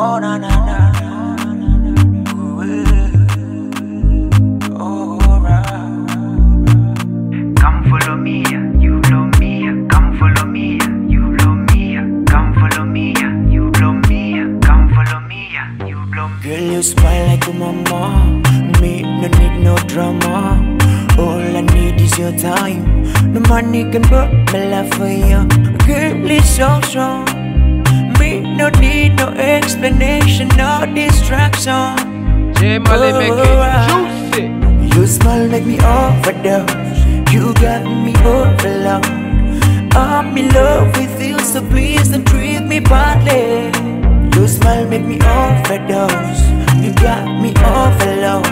Oh na na na. Ooh. Come follow me, yeah, you blow me, yeah. Come follow me, yeah, you blow me, yeah. Come follow me, yeah, you blow me, yeah. Come follow me, yeah, you blow me. Girl, you smile like a mama. Me no need no drama. All I need is your time. No money can buy my love for you. Girl, it's so strong. No need no explanation, no distraction. J Mali make it oh, juicy. You smile make me overdose. You got me overload. I'm in love with you, so please don't treat me badly. You smile make me overdose. You got me overload.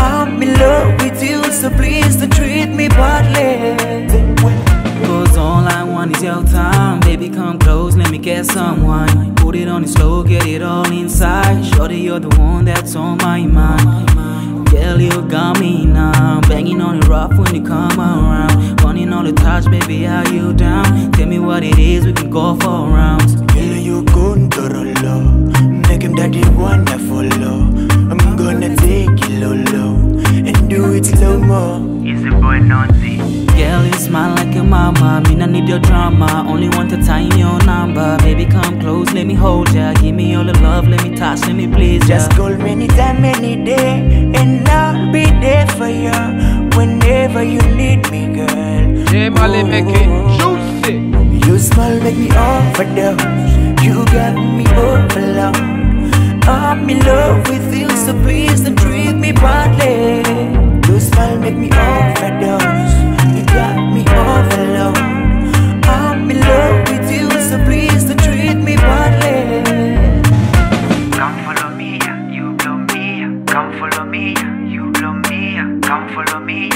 I'm in love with you, so please don't treat me badly. Cause all I want is your time. Baby, come close, let me get someone. Put it on it slow, get it all inside. Shorty, you're the one that's on my mind. Girl, you got me now. Banging on it rough when you come around. Running on the touch, baby, are you down? Tell me what it is, we can go for rounds. Girl, you control Make him daddy wanna follow. I'm gonna take it low low and do it slow mo. It's the boy Naughty. Girl, you smile like a mama. Me not need your drama. Only want to time your number. Baby, come close, let me hold ya. Give me all the love, let me touch, let me please ya. Just call me anytime, any day, and I'll be there for you whenever you need me, girl. J Mali oh, make it oh, oh. juicy. You smile make me overdose. You got me overload. I'm in love with you, follow me,